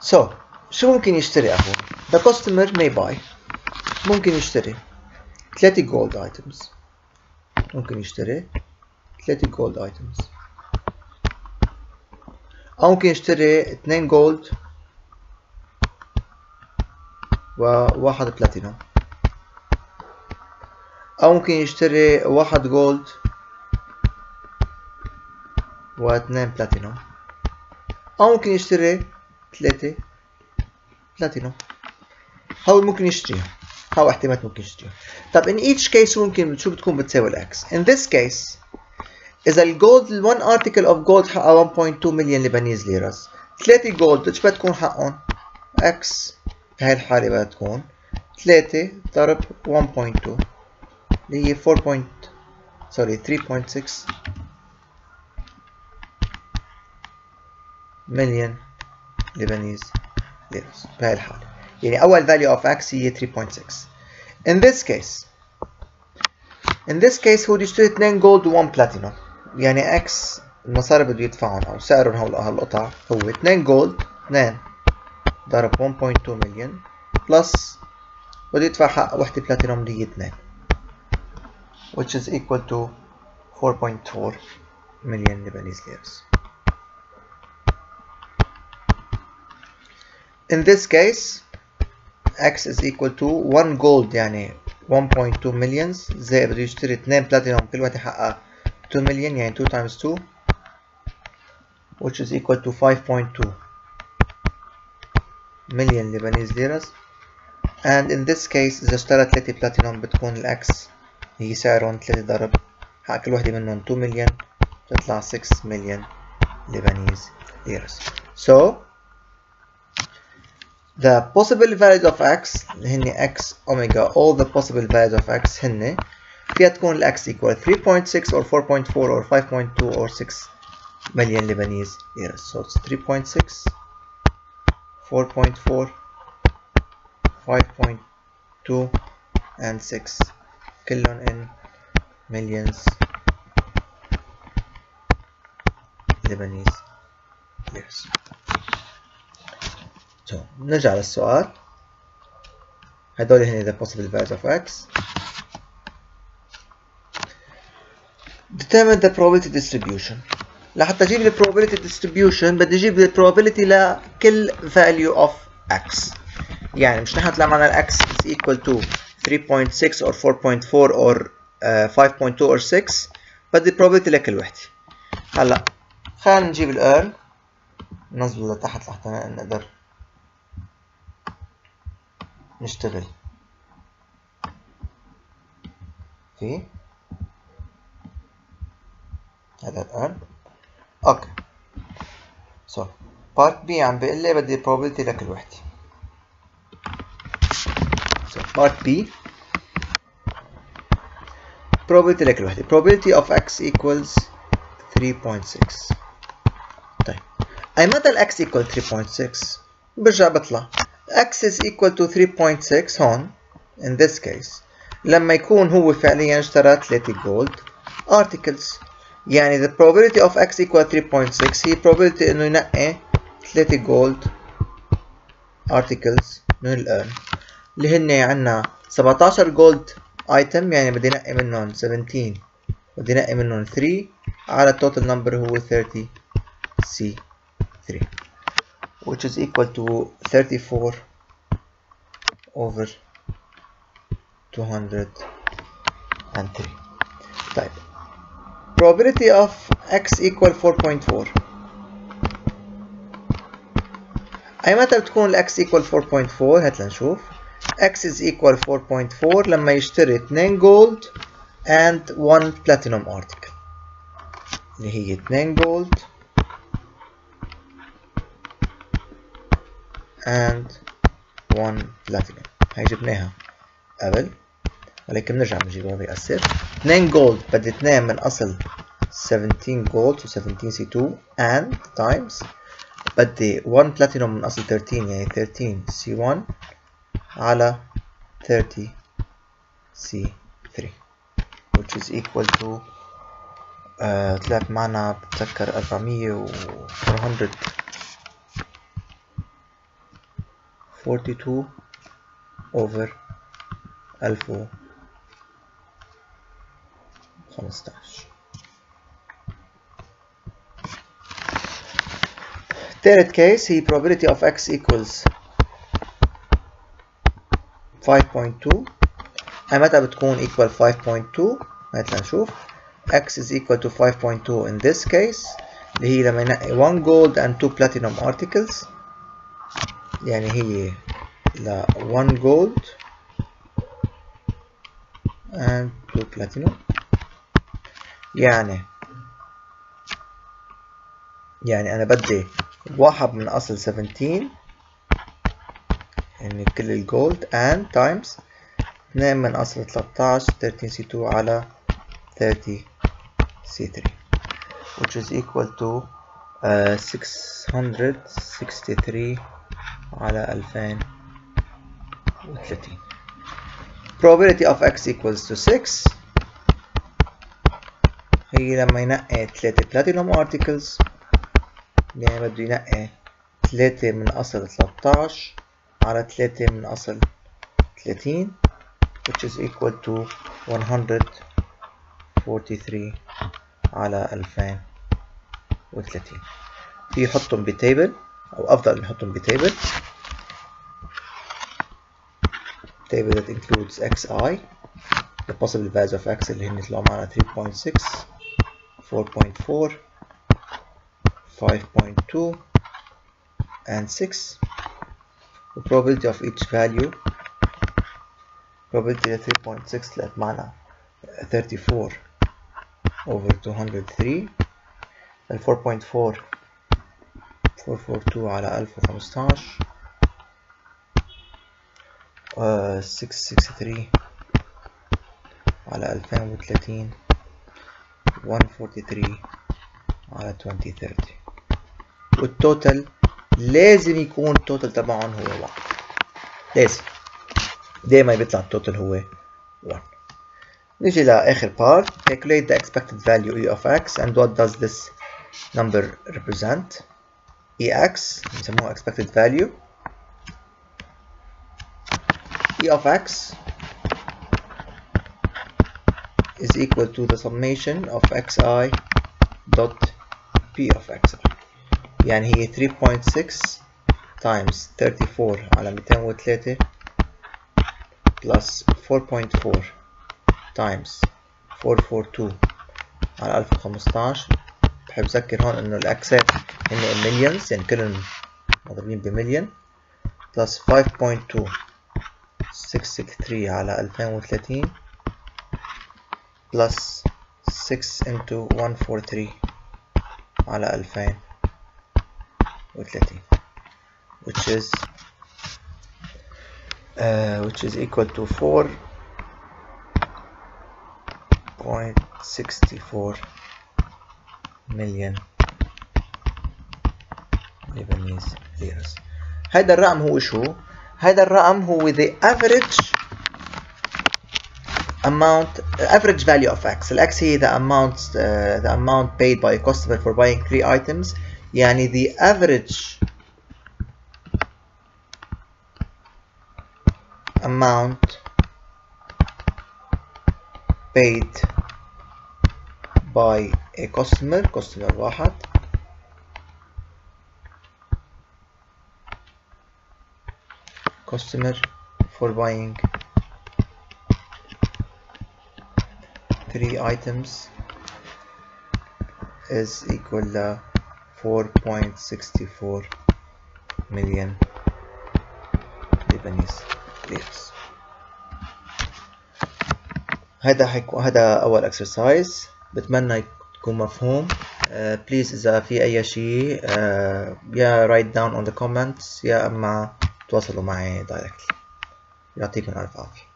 so شو ممكن يشتري أخو the customer may buy. ممكن يشتري ثلاثة gold items. ممكن يشتري ثلاثة gold items. أو ممكن يشتري اثنين جولد وواحد بلاتينوم أو ممكن يشتري واحد جولد واثنين بلاتينوم أو ممكن يشتري ثلاثة. بلاتينوم هو ممكن يشتريهم هو احتمالات ممكن يشتريهم طب in each case ممكن شو بتكون بتساوي الاكس in this case إذا الجولد one article of gold حقها 1.2 مليون لبنيز ليرز ثلاثة جولد إيش بدها تكون حقهم؟ إكس بهاي الحالة بدها تكون ثلاثة ضرب 1.2 اللي هي 4. Point sorry 3.6 مليون لبنيز ليرز بهاي الحالة يعني أول value of x هي 3.6 in this case in this case هو بده يشتري 2 جولد و 1 بلاتينوم يعني x المصاري بده يدفعهم أو سعرهم هول هالقطع هو 2 جولد 2 ضرب 1.2 مليون بلس بده يدفع حق وحدة بلاتينوم اللي هي 2 which is equal to 4.4 مليون لبنيز ليرز in this case x is equal to 1 gold يعني 1.2 millions زائد بده يشتري 2 platinum كل واحدة حقها 2 million يعني 2 times 2 which is equal to 5.2 million Lebanese liras and in this case إذا اشترى 3 platinum بتكون الأكس هي سعرهم 3 ضرب حق كل واحدة منهم 2 million بتطلع 6 million Lebanese liras so the possible values of x اللي هن x omega all the possible values of x هن فيها تكون ال x equal 3.6 or 4.4 or 5.2 or 6 million Lebanese liras so it's 3.6 4.4 5.2 and 6 كلهم in millions Lebanese liras So, نرجع للسؤال هدول هنا the possible values of x determine the probability distribution لحتى أجيب ال probability distribution بدي أجيب ال probability لكل value of x يعني مش نحن طلع معنا x is equal to 3.6 or 4.4 or uh, 5.2 or 6 بدي probability لكل وحدة هلا خلينا نجيب ال earn ننزله لتحت لحتى نقدر نشتغل. في؟ هذا الآن. أوكي. سو بارت بي عم بيقول لي بدي probability لكل وحدة. سو بارت بي probability لكل وحدة. probability of x equals 3.6 طيب. أي متى ال x equal 3.6 برجع بطلع. x is equal to 3.6 هون in this case لما يكون هو فعليا اشترى 3 gold articles يعني the probability of x equal 3.6 هي probability انه ينقي 3 gold articles من الارن اللي هن عنا 17 gold item يعني بدي نقي منهم 17 بدي نقي منهم 3 على total number هو 30 c 3 which is equal to 34 over 203 طيب probability of x equal 4.4 أي متى بتكون ال x equal 4.4 هات لنشوف x is equal 4.4 لما يشتري 2 gold and 1 platinum article اللي هي 2 gold And 1 platinum. هاي جبناها قبل ولكن بنرجع بنجيبها بيأثر 2 جولد بدي 2 من أصل 17 جولد و 17 سي 2 and times. بدي 1 بلاتينوم من أصل 13 يعني 13 سي 1 على 30 سي 3 which is equal to uh, طلعت معنا بتذكر 400 و 400 42 over 1015 third case هي probability of x equals 5.2 هاي متى بتكون equal 5.2 هات لنشوف x is equal to 5.2 in this case اللي هي لما ينقي 1 gold and 2 platinum articles يعني هي ل 1 gold and 2 platinum. يعني يعني أنا بدي واحد من أصل 17 يعني كل الجولد and times 2 من أصل 13 13 C2 على 30 C3 which is equal to uh, 663 على 2030 probability of x equals to 6 هي لما ينقي 3 platinum articles يعني بده ينقي 3 من أصل 13 على 3 من أصل 30 which is equal to 143 على 2030 في يحطهم بتيبل أو أفضل نحطهم بتيبل table that includes xi the possible values of x اللي هن يطلعوا معنا 3.6 4.4 5.2 and 6 the probability of each value probability 3.6 طلعت معنا 34 over 203 ال 4.4 442 على 1015 uh, 663 على 2030 143 على 2030 والتوتال لازم يكون التوتال تبعهم هو 1 لازم دايما بيطلع التوتال هو 1 نيجي لآخر part calculate the expected value e of x and what does this number represent ex بنسموها expected value e of x is equal to the summation of xi dot p of xi يعني هي 3.6 times 34 على 203 plus 4.4 times 442 على 1015 بحب أذكر هون إنه الأكسات هن مليونز يعني كلهم مضروبين بمليون plus 5.2 663 على 2030 plus 6 into 143 على 2030 which is uh, which is equal to 4.64 million Lebanese liras هذا الرقم هو شو؟ هذا الرقم هو the average amount average value of x ال x هي the amount uh, the amount paid by a customer for buying three items يعني the average amount paid by a customer customer واحد customer for buying three items is equal to 4.64 million Lebanese liras هذا حيكون هذا أول اكسرسايز بتمنى يكون مفهوم بليز uh, إذا في أي شيء uh, يا write down on the comments يا أما تواصلوا معي directly. يعطيكم ألف عافية